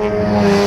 Yeah.